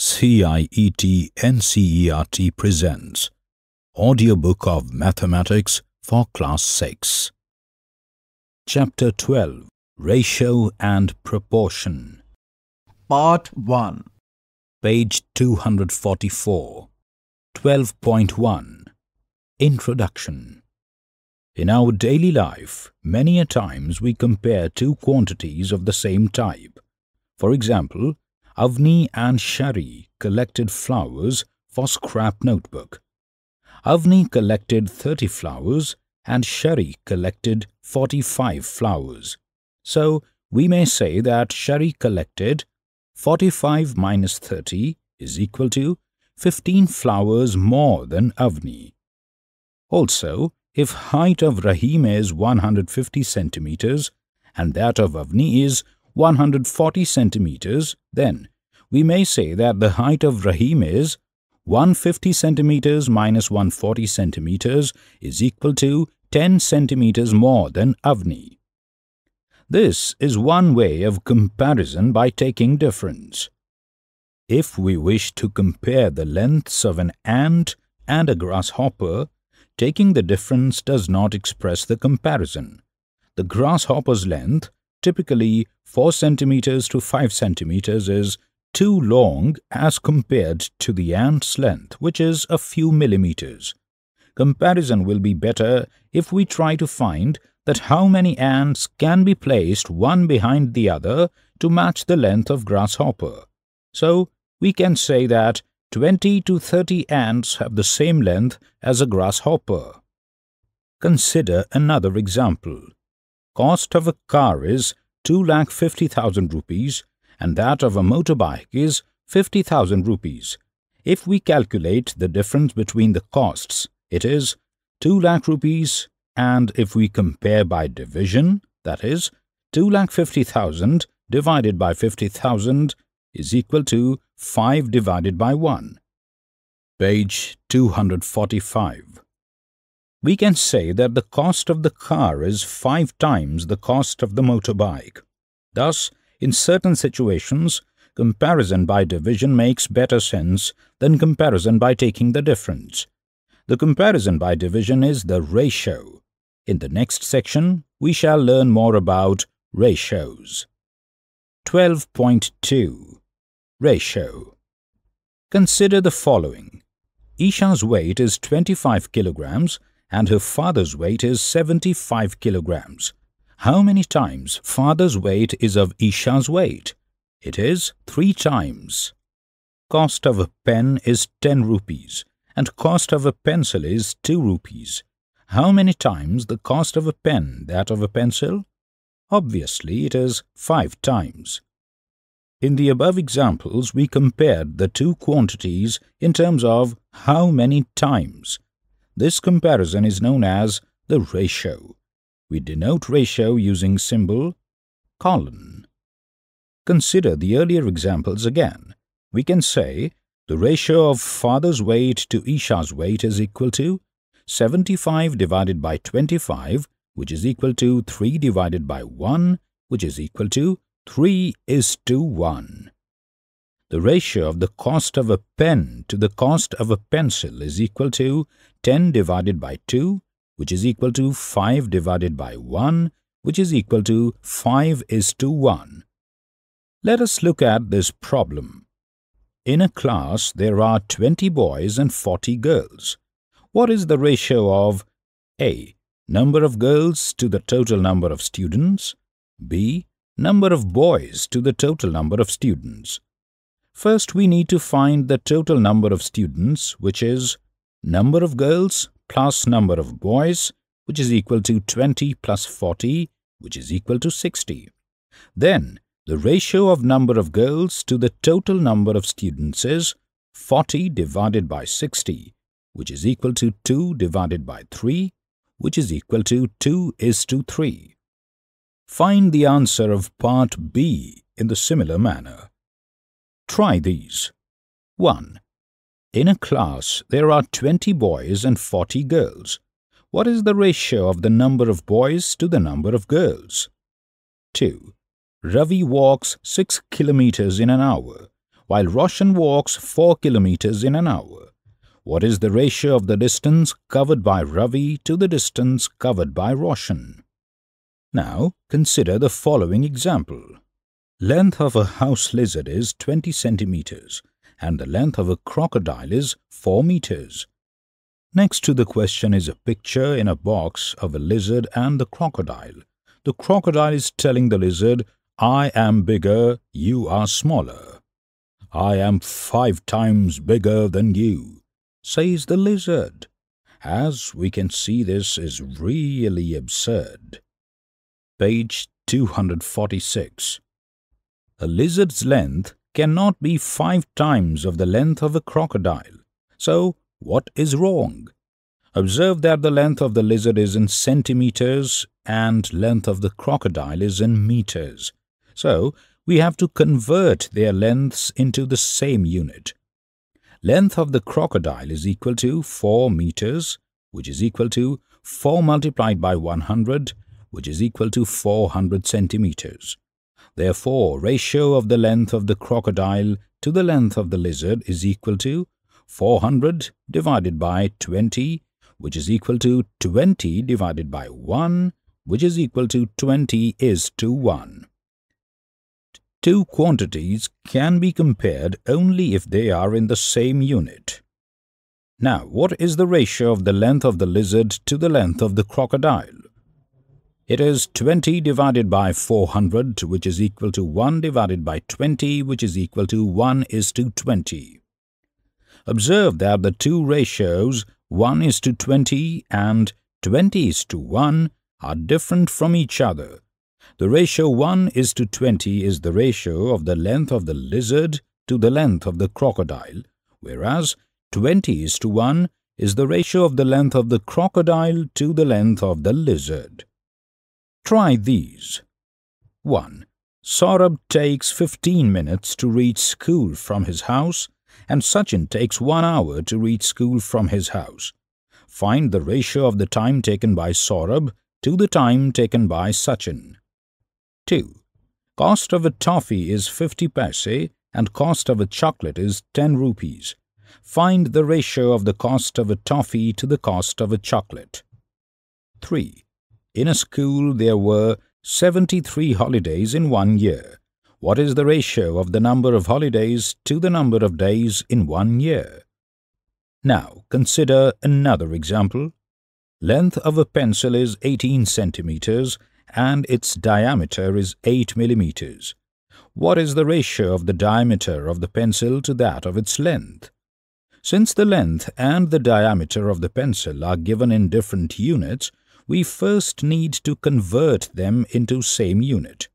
CIET NCERT presents Audiobook of Mathematics for Class 6 Chapter 12 Ratio and Proportion. Part 1 Page 244 12.1 Introduction. In our daily life, many a times we compare two quantities of the same type. For example, Avni and Shari collected flowers for scrap notebook. Avni collected 30 flowers and Shari collected 45 flowers. So, we may say that Shari collected 45 minus 30 is equal to 15 flowers more than Avni. Also, if height of Rahim is 150 centimeters and that of Avni is 140 centimeters, then we may say that the height of Rahim is 150 centimeters minus 140 centimeters is equal to 10 centimeters more than Avni. This is one way of comparison by taking difference. If we wish to compare the lengths of an ant and a grasshopper, taking the difference does not express the comparison. The grasshopper's length, typically 4 centimeters to 5 centimeters, is too long as compared to the ant's length, which is a few millimeters. Comparison will be better if we try to find that how many ants can be placed one behind the other to match the length of grasshopper. So, we can say that 20 to 30 ants have the same length as a grasshopper. Consider another example. Cost of a car is 2,50,000 rupees and that of a motorbike is 50,000 rupees. If we calculate the difference between the costs, it is 2 lakh rupees and if we compare by division, that is 2,50,000 divided by 50,000 is equal to 5 divided by 1. Page 245. We can say that the cost of the car is 5 times the cost of the motorbike. Thus, in certain situations, comparison by division makes better sense than comparison by taking the difference. The comparison by division is the ratio. In the next section, we shall learn more about ratios. 12.2 Ratio Consider the following. Isha's weight is 25 kilograms and her father's weight is 75 kilograms. How many times father's weight is of Isha's weight? It is three times. Cost of a pen is 10 rupees and cost of a pencil is 2 rupees. How many times the cost of a pen that of a pencil? Obviously, it is 5 times. In the above examples, we compared the two quantities in terms of how many times. This comparison is known as the ratio. We denote ratio using symbol colon. Consider the earlier examples again. We can say the ratio of father's weight to Isha's weight is equal to 75 divided by 25, which is equal to 3 divided by 1, which is equal to 3 is to 1. The ratio of the cost of a pen to the cost of a pencil is equal to 10 divided by 2, which is equal to 5 divided by 1, which is equal to 5 is to 1. Let us look at this problem. In a class, there are 20 boys and 40 girls. What is the ratio of A. Number of girls to the total number of students B. Number of boys to the total number of students First, we need to find the total number of students, which is number of girls plus number of boys, which is equal to 20 plus 40, which is equal to 60. Then, the ratio of number of girls to the total number of students is 40 divided by 60, which is equal to 2 divided by 3, which is equal to 2 is to 3. Find the answer of part B in the similar manner. Try these. 1. In a class, there are 20 boys and 40 girls. What is the ratio of the number of boys to the number of girls? 2. Ravi walks 6 kilometers in an hour. while Roshan walks 4 kilometers in an hour. What is the ratio of the distance covered by Ravi to the distance covered by Roshan? Now consider the following example. Length of a house lizard is 20 centimeters and the length of a crocodile is 4 meters. Next to the question is a picture in a box of a lizard and the crocodile. The crocodile is telling the lizard, I am bigger, you are smaller. I am five times bigger than you, says the lizard. As we can see, this is really absurd. Page 246. A lizard's length cannot be five times of the length of a crocodile. So, what is wrong? Observe that the length of the lizard is in centimeters and length of the crocodile is in meters. So, we have to convert their lengths into the same unit. Length of the crocodile is equal to 4 meters, which is equal to 4 multiplied by 100, which is equal to 400 centimeters. Therefore, ratio of the length of the crocodile to the length of the lizard is equal to 400 divided by 20, which is equal to 20 divided by 1, which is equal to 20 is to 1. Two quantities can be compared only if they are in the same unit. Now, what is the ratio of the length of the lizard to the length of the crocodile? It is 20 divided by 400, which is equal to 1 divided by 20, which is equal to 1 is to 20. Observe that the two ratios 1 is to 20 and 20 is to 1 are different from each other the ratio 1 is to 20 is the ratio of the length of the lizard to the length of the crocodile, whereas 20 is to 1 is the ratio of the length of the crocodile to the length of the lizard. Try these. 1. Saurabh takes 15 minutes to reach school from his house and Sachin takes 1 hour to reach school from his house. Find the ratio of the time taken by Saurabh to the time taken by Sachin. 2. Cost of a toffee is 50 paise and cost of a chocolate is 10 rupees. Find the ratio of the cost of a toffee to the cost of a chocolate. 3. In a school there were 73 holidays in one year. What is the ratio of the number of holidays to the number of days in one year? Now consider another example. Length of a pencil is 18 centimeters and its diameter is 8 millimeters. What is the ratio of the diameter of the pencil to that of its length? Since the length and the diameter of the pencil are given in different units, we first need to convert them into same unit.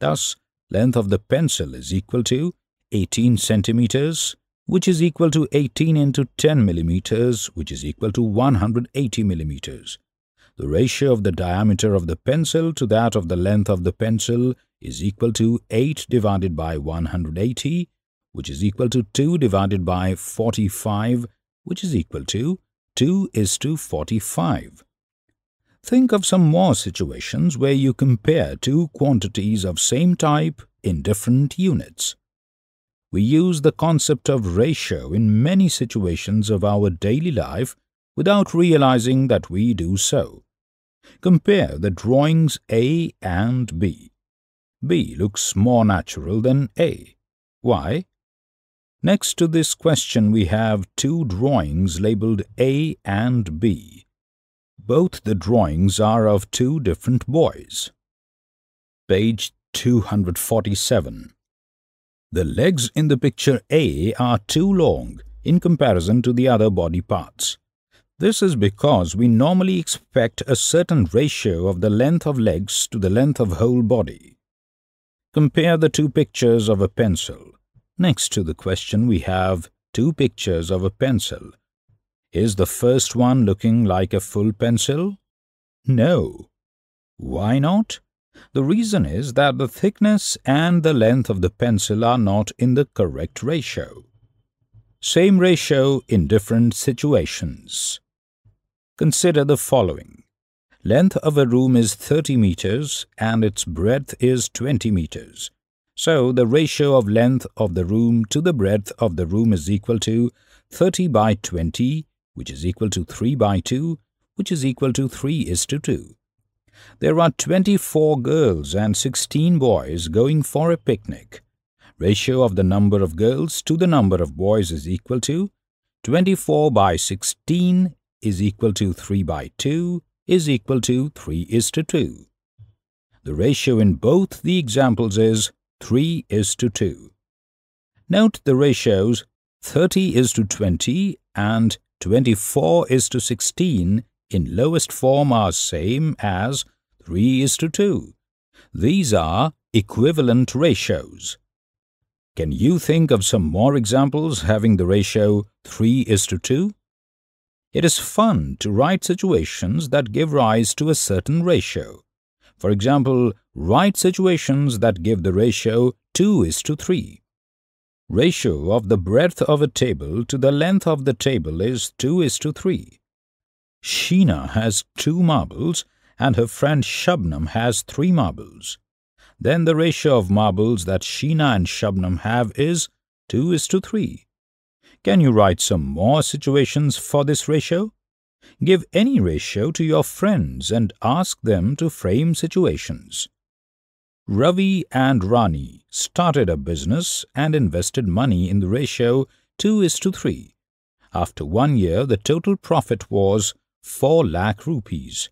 Thus, length of the pencil is equal to 18 centimeters, which is equal to 18 into 10 millimeters, which is equal to 180 millimeters. The ratio of the diameter of the pencil to that of the length of the pencil is equal to 8 divided by 180, which is equal to 2 divided by 45, which is equal to 2 is to 45. Think of some more situations where you compare two quantities of same type in different units. We use the concept of ratio in many situations of our daily life without realizing that we do so. Compare the drawings A and B. B looks more natural than A. Why? Next to this question we have two drawings labelled A and B. Both the drawings are of two different boys. Page 247 The legs in the picture A are too long in comparison to the other body parts. This is because we normally expect a certain ratio of the length of legs to the length of whole body. Compare the two pictures of a pencil. Next to the question we have two pictures of a pencil. Is the first one looking like a full pencil? No. Why not? The reason is that the thickness and the length of the pencil are not in the correct ratio. Same ratio in different situations. Consider the following. Length of a room is 30 meters and its breadth is 20 meters. So the ratio of length of the room to the breadth of the room is equal to 30 by 20, which is equal to 3 by 2, which is equal to 3 is to 2. There are 24 girls and 16 boys going for a picnic. Ratio of the number of girls to the number of boys is equal to 24 by 16 is equal to 3 by 2 is equal to 3 is to 2. The ratio in both the examples is 3 is to 2. Note the ratios 30 is to 20 and 24 is to 16 in lowest form are same as 3 is to 2. These are equivalent ratios. Can you think of some more examples having the ratio 3 is to 2? It is fun to write situations that give rise to a certain ratio. For example, write situations that give the ratio 2 is to 3. Ratio of the breadth of a table to the length of the table is 2 is to 3. Sheena has two marbles and her friend Shabnam has three marbles. Then the ratio of marbles that Sheena and Shabnam have is 2 is to 3. Can you write some more situations for this ratio? Give any ratio to your friends and ask them to frame situations. Ravi and Rani started a business and invested money in the ratio 2 is to 3. After one year, the total profit was 4 lakh rupees.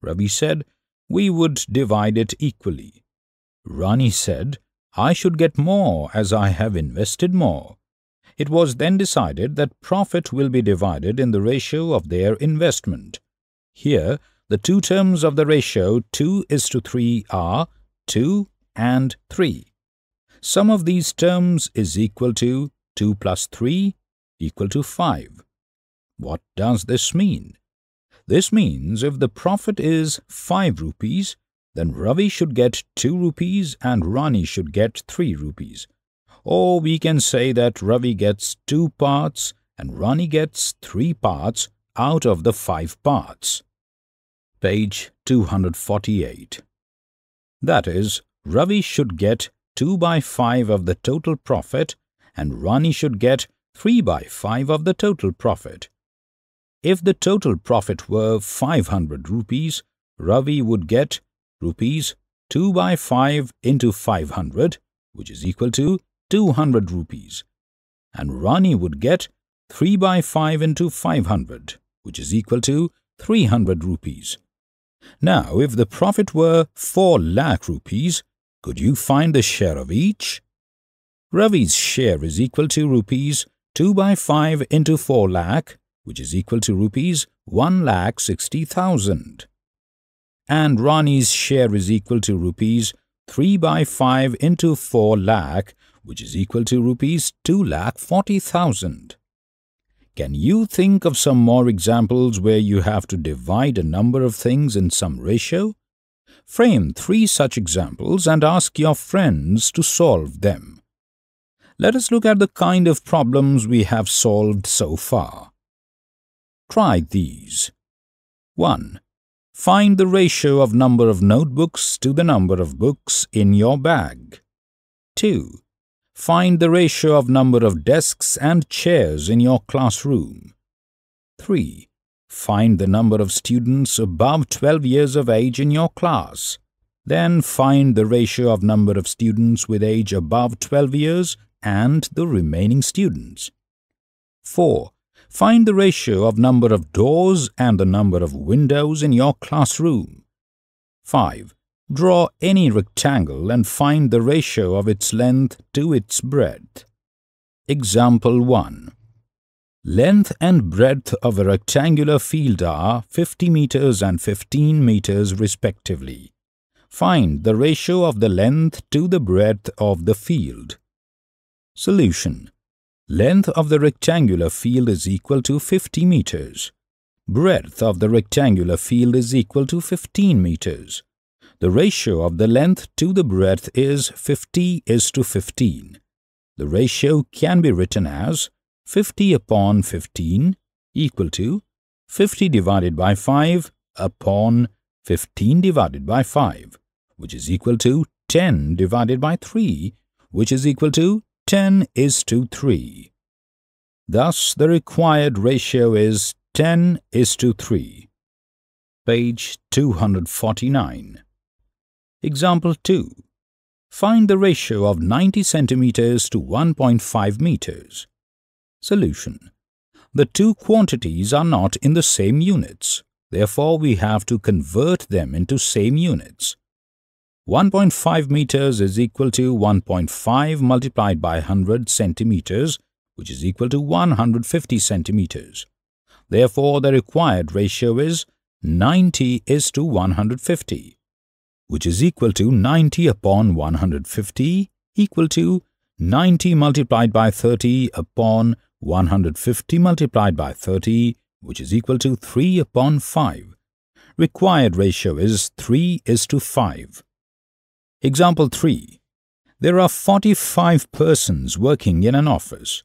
Ravi said, we would divide it equally. Rani said, I should get more as I have invested more. It was then decided that profit will be divided in the ratio of their investment. Here, the two terms of the ratio 2 is to 3 are 2 and 3. Sum of these terms is equal to 2 plus 3 equal to 5. What does this mean? This means if the profit is 5 rupees, then Ravi should get 2 rupees and Rani should get 3 rupees. Or we can say that Ravi gets 2 parts and Rani gets 3 parts out of the 5 parts. Page 248 that is, Ravi should get 2 by 5 of the total profit and Rani should get 3 by 5 of the total profit. If the total profit were 500 rupees, Ravi would get rupees 2 by 5 into 500, which is equal to 200 rupees. And Rani would get 3 by 5 into 500, which is equal to 300 rupees. Now, if the profit were 4 lakh rupees, could you find the share of each? Ravi's share is equal to rupees 2 by 5 into 4 lakh, which is equal to rupees 1 lakh 60,000. And Rani's share is equal to rupees 3 by 5 into 4 lakh, which is equal to rupees 2 lakh 40,000. Can you think of some more examples where you have to divide a number of things in some ratio? Frame three such examples and ask your friends to solve them. Let us look at the kind of problems we have solved so far. Try these. 1. Find the ratio of number of notebooks to the number of books in your bag. 2. Find the ratio of number of desks and chairs in your classroom. 3. Find the number of students above 12 years of age in your class. Then find the ratio of number of students with age above 12 years and the remaining students. 4. Find the ratio of number of doors and the number of windows in your classroom. 5. Draw any rectangle and find the ratio of its length to its breadth. Example 1. Length and breadth of a rectangular field are 50 meters and 15 meters respectively. Find the ratio of the length to the breadth of the field. Solution. Length of the rectangular field is equal to 50 meters. Breadth of the rectangular field is equal to 15 meters. The ratio of the length to the breadth is 50 is to 15. The ratio can be written as 50 upon 15 equal to 50 divided by 5 upon 15 divided by 5, which is equal to 10 divided by 3, which is equal to 10 is to 3. Thus, the required ratio is 10 is to 3. Page 249. Example 2. Find the ratio of 90 centimeters to 1.5 meters. Solution. The two quantities are not in the same units. Therefore, we have to convert them into same units. 1.5 meters is equal to 1.5 multiplied by 100 centimeters, which is equal to 150 centimeters. Therefore, the required ratio is 90 is to 150, which is equal to 90 upon 150 equal to 90 multiplied by 30 upon 150 multiplied by 30, which is equal to 3 upon 5. Required ratio is 3 is to 5. Example 3. There are 45 persons working in an office.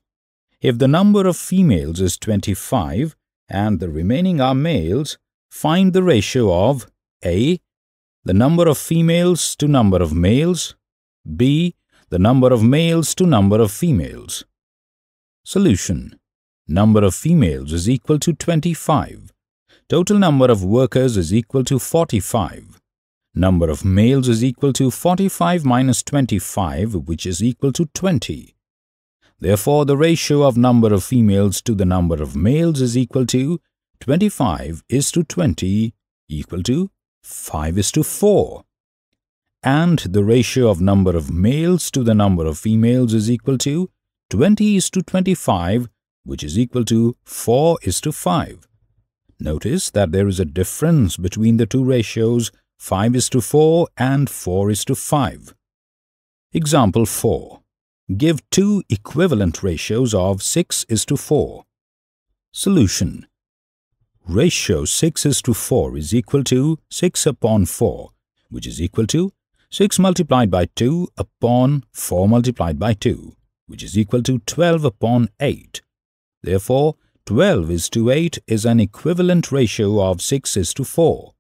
If the number of females is 25 and the remaining are males, find the ratio of A. The number of females to number of males B. The number of males to number of females Solution Number of females is equal to 25. Total number of workers is equal to 45. Number of males is equal to 45 minus 25 which is equal to 20. Therefore, the ratio of number of females to the number of males is equal to 25 is to 20 equal to 5 is to 4. And the ratio of number of males to the number of females is equal to 20 is to 25, which is equal to 4 is to 5. Notice that there is a difference between the two ratios 5 is to 4 and 4 is to 5. Example 4. Give two equivalent ratios of 6 is to 4. Solution. Ratio 6 is to 4 is equal to 6 upon 4, which is equal to 6 multiplied by 2 upon 4 multiplied by 2 which is equal to 12 upon 8. Therefore, 12 is to 8 is an equivalent ratio of 6 is to 4.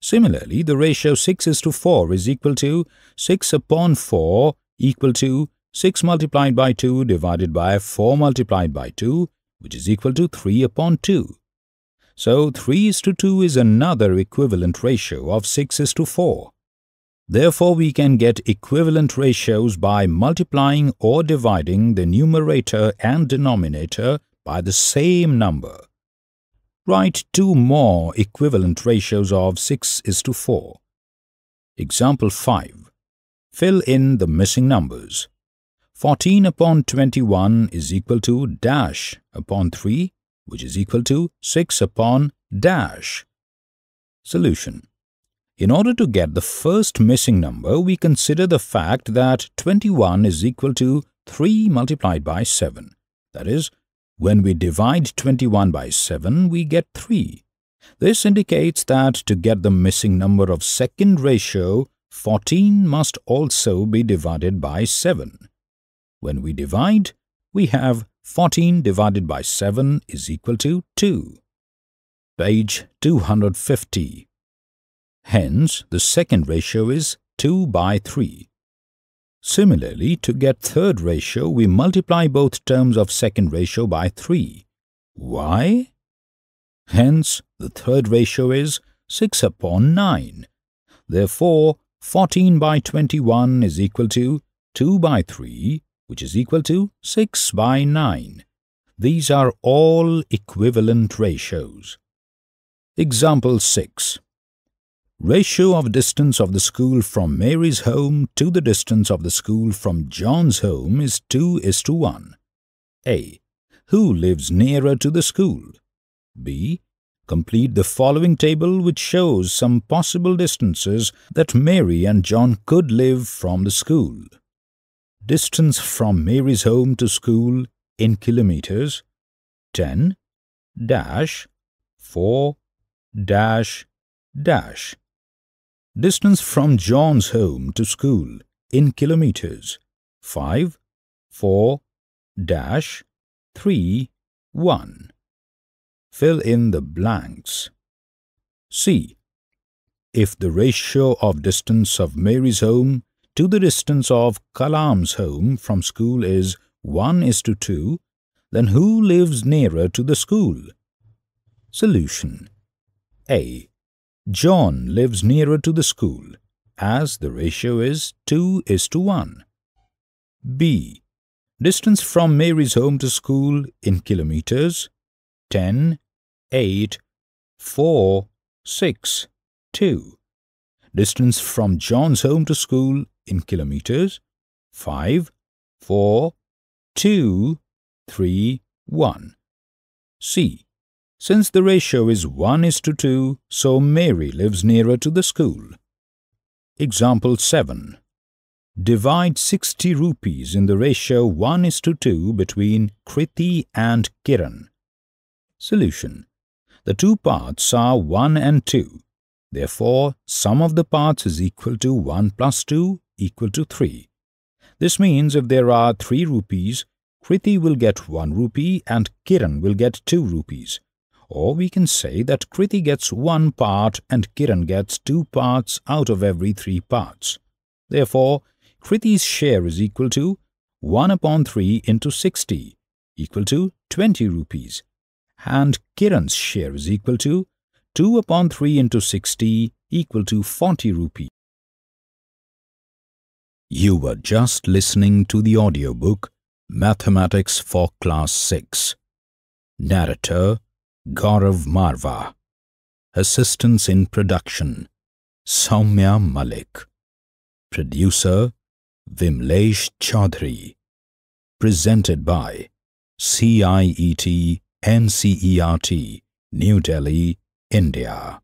Similarly, the ratio 6 is to 4 is equal to 6 upon 4 equal to 6 multiplied by 2 divided by 4 multiplied by 2, which is equal to 3 upon 2. So 3 is to 2 is another equivalent ratio of 6 is to 4. Therefore, we can get equivalent ratios by multiplying or dividing the numerator and denominator by the same number. Write two more equivalent ratios of 6 is to 4. Example 5. Fill in the missing numbers. 14 upon 21 is equal to dash upon 3, which is equal to 6 upon dash. Solution. In order to get the first missing number, we consider the fact that 21 is equal to 3 multiplied by 7. That is, when we divide 21 by 7, we get 3. This indicates that to get the missing number of second ratio, 14 must also be divided by 7. When we divide, we have 14 divided by 7 is equal to 2. Page 250 Hence, the second ratio is 2 by 3. Similarly, to get third ratio, we multiply both terms of second ratio by 3. Why? Hence, the third ratio is 6 upon 9. Therefore, 14 by 21 is equal to 2 by 3, which is equal to 6 by 9. These are all equivalent ratios. Example 6. Ratio of distance of the school from Mary's home to the distance of the school from John's home is 2 is to 1. A. Who lives nearer to the school? B. Complete the following table which shows some possible distances that Mary and John could live from the school. Distance from Mary's home to school in kilometers 10 dash 4 dash dash Distance from John's home to school in kilometers 5, 4, dash, 3, 1. Fill in the blanks. C. If the ratio of distance of Mary's home to the distance of Kalam's home from school is 1 is to 2, then who lives nearer to the school? Solution A. John lives nearer to the school as the ratio is 2 is to 1. B. Distance from Mary's home to school in kilometers 10, 8, 4, 6, 2. Distance from John's home to school in kilometers 5, 4, 2, 3, 1. C. Since the ratio is 1 is to 2, so Mary lives nearer to the school. Example 7. Divide 60 rupees in the ratio 1 is to 2 between Kriti and Kiran. Solution. The two parts are 1 and 2. Therefore, sum of the parts is equal to 1 plus 2 equal to 3. This means if there are 3 rupees, Kriti will get 1 rupee and Kiran will get 2 rupees. Or we can say that Kriti gets 1 part and Kiran gets 2 parts out of every 3 parts. Therefore, Kriti's share is equal to 1 upon 3 into 60 equal to 20 rupees and Kiran's share is equal to 2 upon 3 into 60 equal to 40 rupees. You were just listening to the audiobook Mathematics for Class 6. Narrator Gaurav Marva. Assistance in production Soumya Malik. Producer Vimlesh Chaudhary. Presented by CIET NCERT, New Delhi, India.